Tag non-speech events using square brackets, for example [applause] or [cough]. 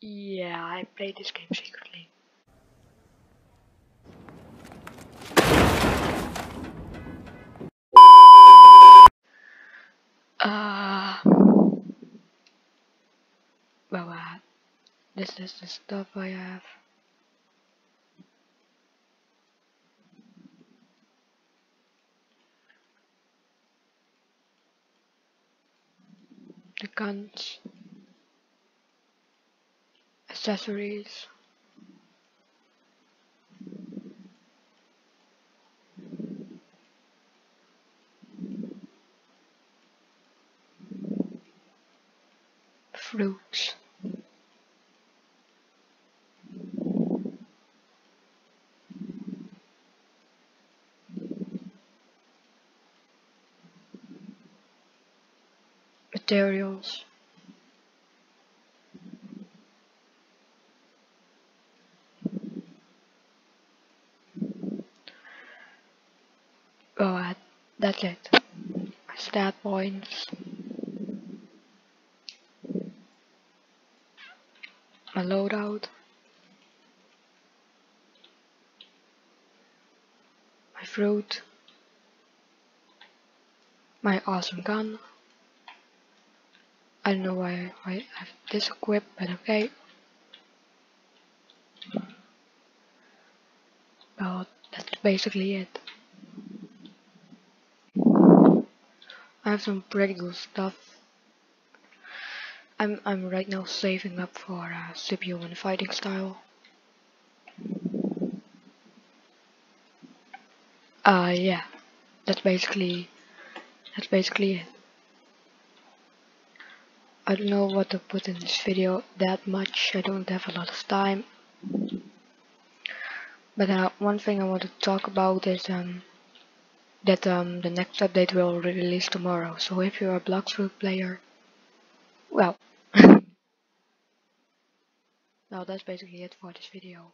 Yeah, I played this game secretly. Uh, well, uh, this is the stuff I have. The guns, accessories. fruits. Materials. That's it. Stat points. my loadout, my fruit, my awesome gun. I don't know why I have this equipped, but okay. Well, that's basically it. I have some pretty good stuff I'm I'm right now saving up for uh, superhuman fighting style. Uh yeah, that's basically that's basically it. I don't know what to put in this video that much. I don't have a lot of time. But uh, one thing I want to talk about is um, that um, the next update will release tomorrow. So if you're a Blox Fruits player, well, [laughs] well that's basically it for this video.